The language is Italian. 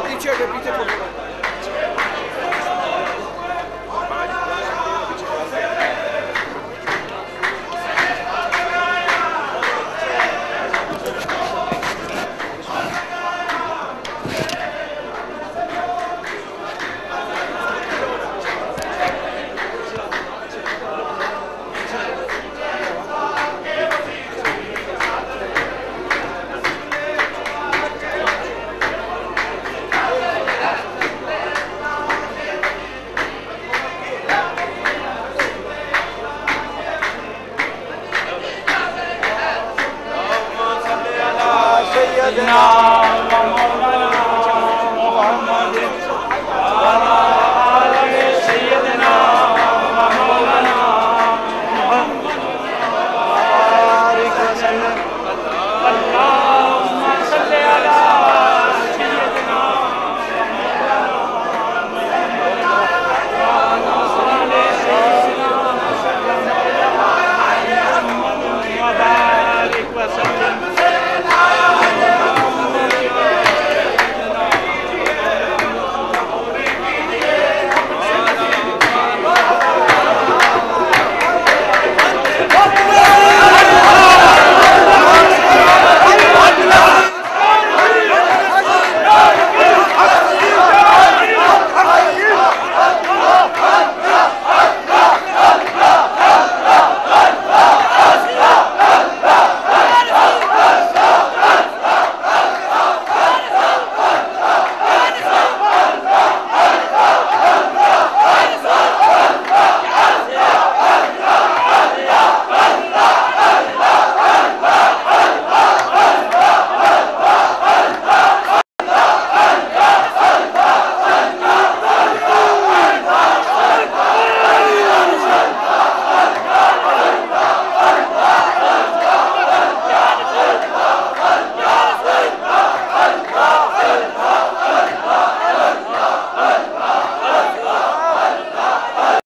Tokyo Teacher, repeat. Krishna.